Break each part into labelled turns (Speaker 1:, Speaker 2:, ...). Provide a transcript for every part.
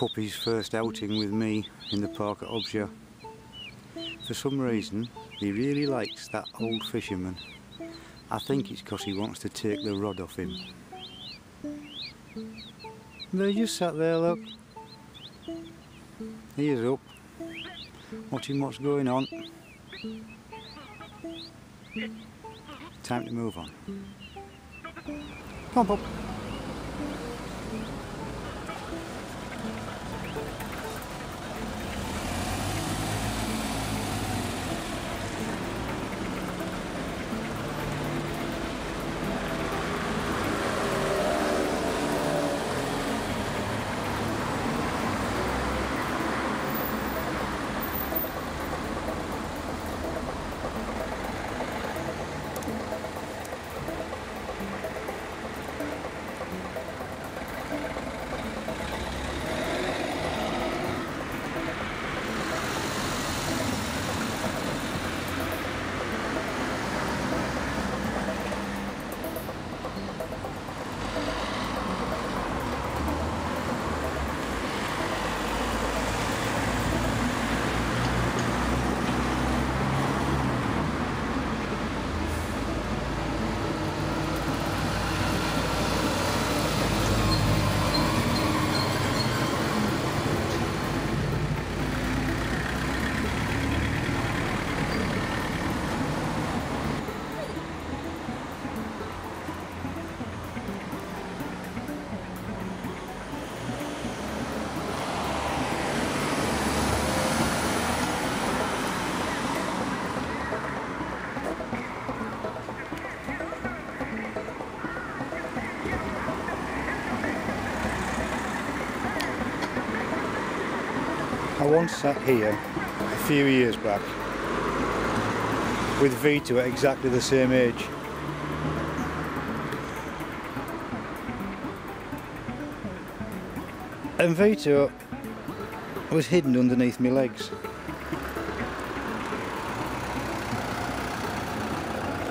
Speaker 1: puppy's first outing with me in the park at Objat. For some reason, he really likes that old fisherman. I think it's because he wants to take the rod off him. They just sat there, look. He is up, watching what's going on. Time to move on. Come on, Pop. I once sat here a few years back with Vito at exactly the same age. And Vito was hidden underneath my legs.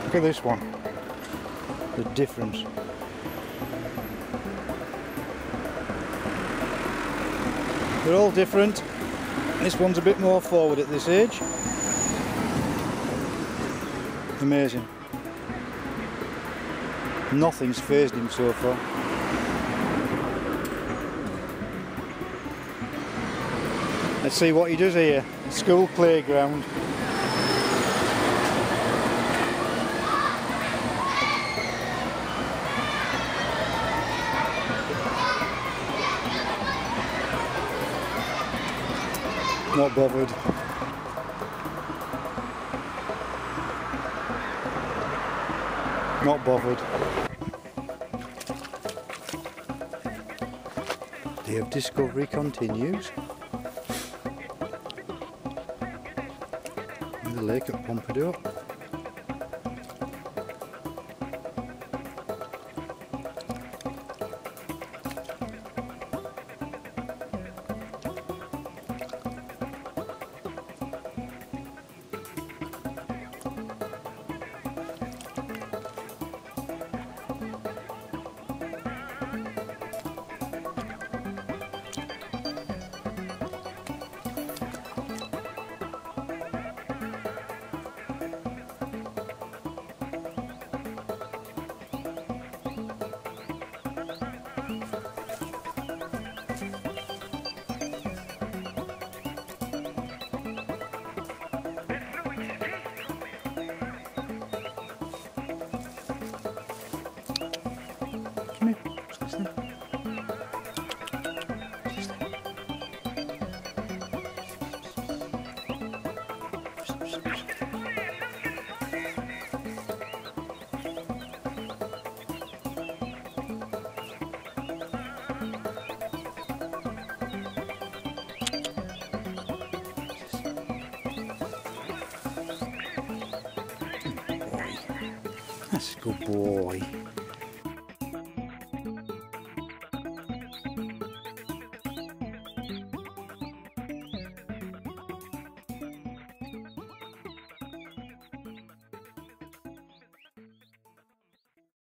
Speaker 1: Look at this one. The difference. They're all different. This one's a bit more forward at this age. Amazing. Nothing's phased him so far. Let's see what he does here. School playground. Not bothered. Not bothered. Day of discovery continues. In the lake at Pompadour. That's a good boy.